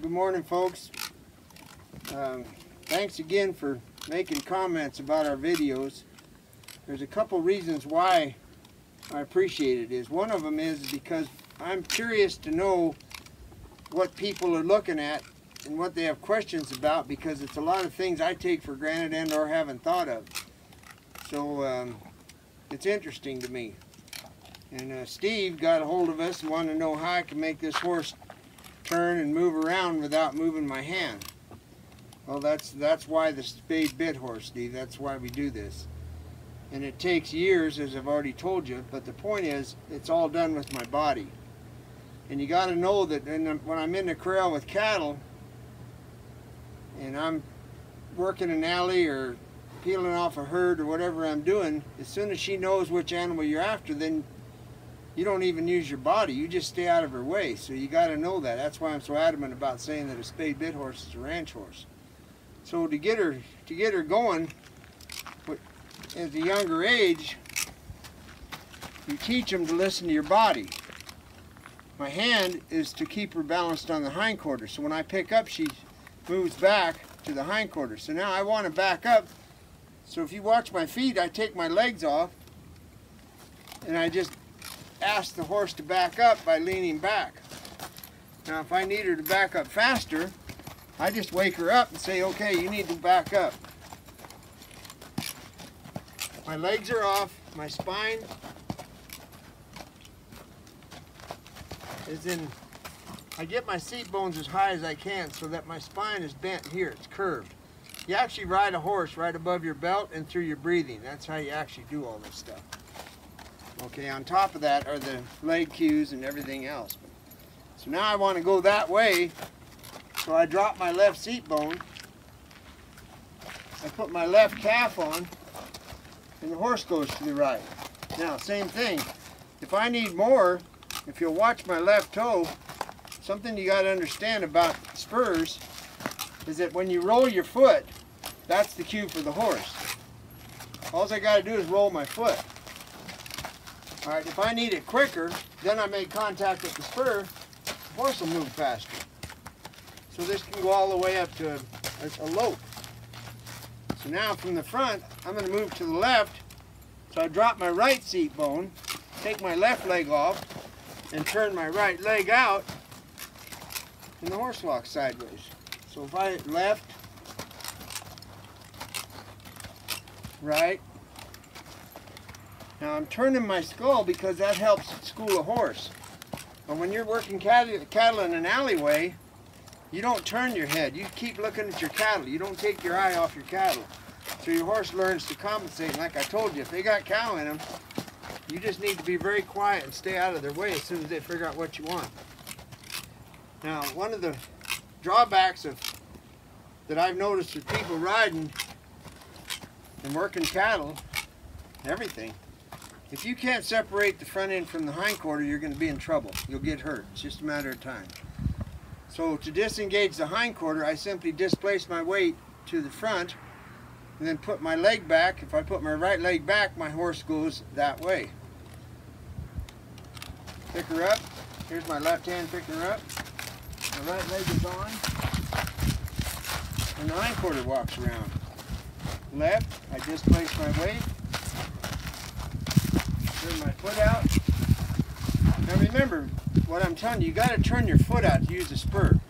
good morning, folks. Um, thanks again for making comments about our videos. There's a couple reasons why I appreciate it. Is one of them is because I'm curious to know what people are looking at and what they have questions about because it's a lot of things I take for granted and or haven't thought of. So um, it's interesting to me. And uh, Steve got a hold of us and wanted to know how I can make this horse turn and move around without moving my hand. Well, that's that's why the spade bit horse, Steve. That's why we do this. And it takes years, as I've already told you. But the point is, it's all done with my body. And you got to know that when I'm in the corral with cattle, and I'm working an alley or peeling off a herd or whatever I'm doing, as soon as she knows which animal you're after, then you don't even use your body. You just stay out of her way. So you got to know that. That's why I'm so adamant about saying that a spade bit horse is a ranch horse. So to get her to get her going at a younger age, you teach them to listen to your body. My hand is to keep her balanced on the hindquarters. So when I pick up, she moves back to the hindquarters. So now I want to back up. So if you watch my feet, I take my legs off and I just ask the horse to back up by leaning back. Now if I need her to back up faster, I just wake her up and say, okay, you need to back up. My legs are off, my spine is in, I get my seat bones as high as I can so that my spine is bent here, it's curved. You actually ride a horse right above your belt and through your breathing. That's how you actually do all this stuff. Okay, on top of that are the leg cues and everything else. So now I want to go that way, so I drop my left seat bone. I put my left calf on, and the horse goes to the right. Now, same thing. If I need more, if you'll watch my left toe, something you got to understand about spurs is that when you roll your foot, that's the cue for the horse. All I got to do is roll my foot. All right, if I need it quicker, then I make contact with the spur, the horse will move faster. So this can go all the way up to a, a lope. So now from the front, I'm going to move to the left. So I drop my right seat bone, take my left leg off, and turn my right leg out, and the horse walks sideways. So if I left, right, now I'm turning my skull because that helps school a horse. But when you're working cattle in an alleyway, you don't turn your head. You keep looking at your cattle. You don't take your eye off your cattle. So your horse learns to compensate. And like I told you, if they got cow in them, you just need to be very quiet and stay out of their way as soon as they figure out what you want. Now, one of the drawbacks of that I've noticed with people riding and working cattle, and everything, if you can't separate the front end from the hind quarter, you're going to be in trouble. You'll get hurt. It's just a matter of time. So to disengage the hind quarter, I simply displace my weight to the front and then put my leg back. If I put my right leg back, my horse goes that way. Pick her up. Here's my left hand picking her up. My right leg is on. And the hind quarter walks around. Left, I displace my weight foot out. Now remember, what I'm telling you, you got to turn your foot out to use a spur.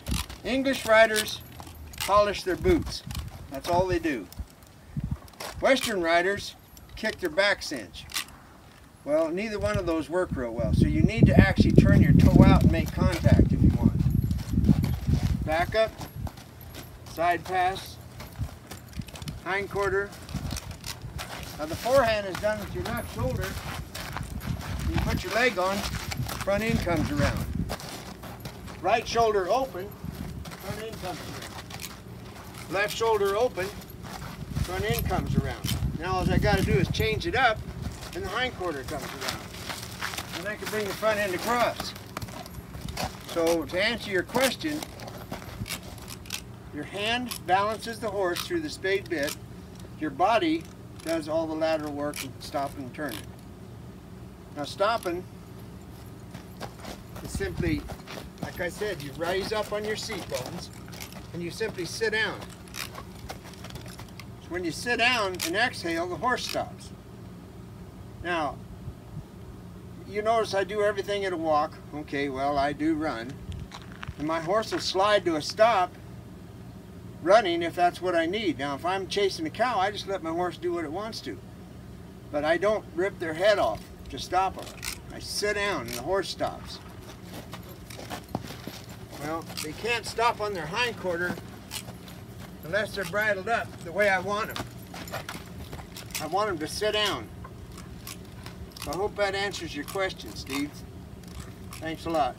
English riders polish their boots. That's all they do. Western riders kick their back cinch. Well, neither one of those work real well. So you need to actually turn your toe out and make contact if you want. Back up, side pass, hind quarter. Now the forehand is done with your left shoulder you put your leg on, front end comes around. Right shoulder open, front end comes around. Left shoulder open, front end comes around. Now all I got to do is change it up, and the hind quarter comes around. And I can bring the front end across. So to answer your question, your hand balances the horse through the spade bit. Your body does all the lateral work and stopping and turning. Now stopping is simply, like I said, you raise up on your seat bones and you simply sit down. So when you sit down and exhale, the horse stops. Now, you notice I do everything at a walk. Okay, well, I do run. And my horse will slide to a stop running if that's what I need. Now, if I'm chasing a cow, I just let my horse do what it wants to. But I don't rip their head off to stop them. I sit down and the horse stops. Well, they can't stop on their hind quarter unless they're bridled up the way I want them. I want them to sit down. I hope that answers your question, Steve. Thanks a lot.